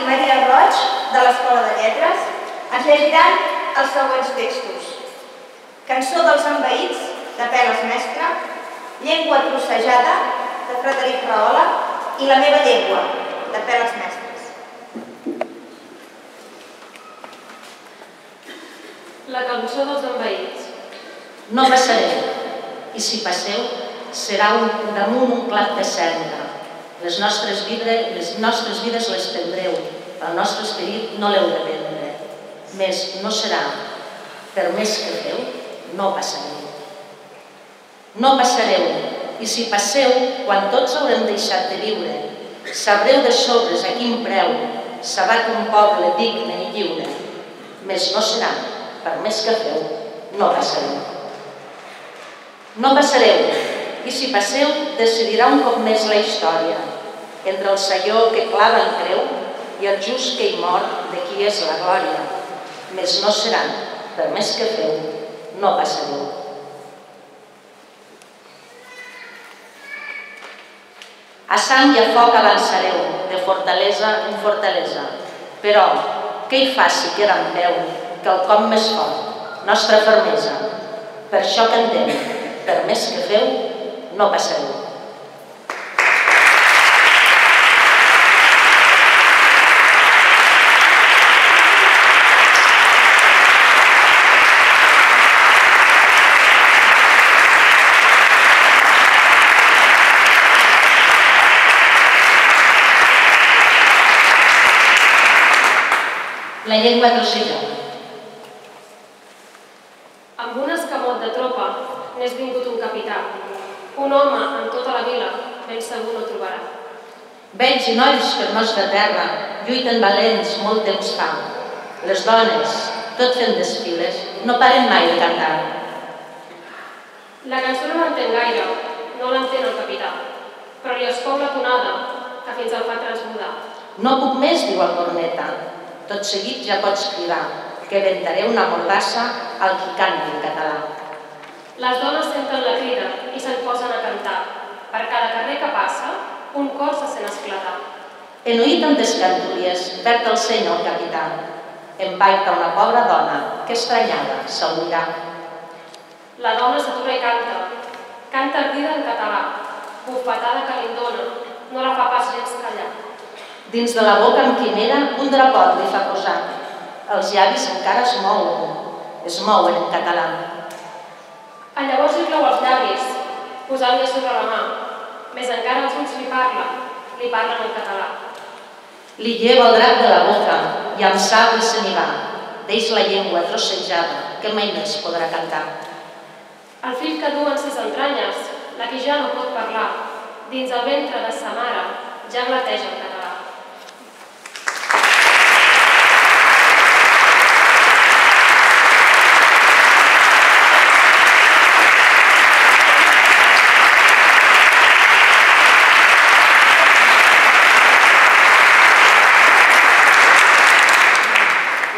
i Maria Roig, de l'Escola de Lletres, ens llegiran els següents textos. Cançó dels envaïts, de Peles Mestre, Llengua trossejada, de Frederic Rahola, i La meva llengua, de Peles Mestres. La cançó dels envaïts. No passareu, i si passeu, serà un, damunt un clat de cendra. Les nostres, vides, les nostres vides les prendreu, el nostre esperit no l'heu de prendre. Més no serà, per més que feu, no passareu. No passareu, i si passeu, quan tots haurem deixat de viure, sabreu de sobres a quin preu s'abat un poble digne i lliure. Més no serà, per més que feu, no passareu. No passareu, i si passeu, decidirà un cop més la història, entre el senyor que clava en creu i el just que hi mor de qui és la glòria. Més no serà, per més que feu, no passareu. A sang i a foc avançareu, de fortalesa en fortalesa. Però, què hi faci que era en peu, que el cop més fort, nostra fermesa. Per això cantem, per més que feu, no passareu. La llengua trossellada. Amb un escamot de tropa n'és vingut un capità. Un home en tota la vila ben segur no trobarà. Vells i nois per nostra terra lluiten valents molt temps fa. Les dones, tot fent desfiles, no paren mai de cantar. La cançó no l'entén gaire, no l'entén el capità, però li escou la tonada que fins el fa transmudar. No puc més, diu el corneta. Tot seguit ja pots cridar, que ventaré una mordassa al qui canti en català. Les dones senten la crida i se'n posen a cantar. Per cada carrer que passa, un cor se sent esclatar. En oir tantes canturies, perd el seny el capità. Empaita una pobra dona que estranyada se'l mirà. La dona s'atura i canta. Canta ardida en català. Bufetada que li dona, no la fa pas gens callar. Dins de la boca amb quimera un drapot li fa posar. Els llavis encara es mouen, es mouen en català. A llavors li clau els llavis, posant-li sobre la mà. Més encara els ulls li parla, li parlen en català. Li lleva el drap de la boca i amb sabre se n'hi va. Deix la llengua trossejada, que mai més podrà cantar. El fill que du en ses entranyes, la que ja no pot parlar, dins el ventre de sa mare, ja glateja en català.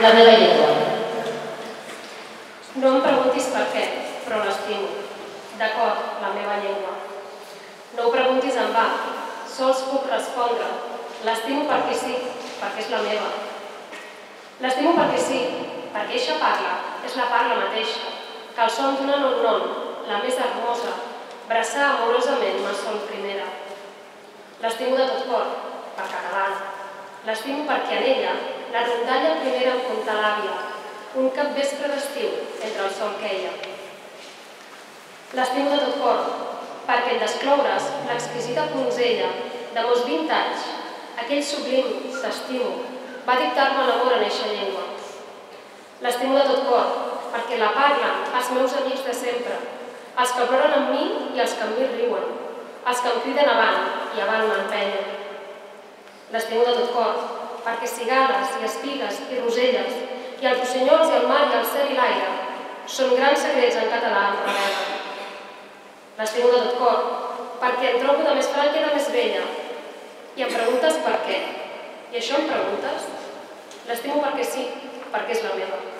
La meva llengua. No em preguntis per què, però l'estimo. D'acord, la meva llengua. No ho preguntis en va, sols puc respondre. L'estimo perquè sí, perquè és la meva. L'estimo perquè sí, perquè eixa parla, és la parla mateixa, que el son d'una non-non, la més hermosa, braçar amorosament ma sol primera. L'estimo de tot cor, per catalana. L'estimo perquè en ella la rondalla primera conta l'àvia, un capvespre d'estiu entre el sol queia. L'estimo de tot cor, perquè en descloure's l'exquisita punzella de meus 20 anys, aquell sublim t'estimo, va dictar-me l'amor en eixa llengua. L'estimo de tot cor, perquè la parlen els meus amics de sempre, els que ploren amb mi i els que amb mi riuen, els que em criden avant i avant m'empenyen. L'estimo de tot cor, perquè cigales i espigues i roselles i els rossenyols i el mar i el cel i l'aire són grans secrets en català en revela. L'estimo de tot cor, perquè em trobo de més franca i de més vella. I em preguntes per què. I això em preguntes? L'estimo perquè sí, perquè és la meva.